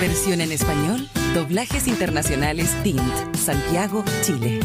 Versión en español, doblajes internacionales Tint, Santiago, Chile.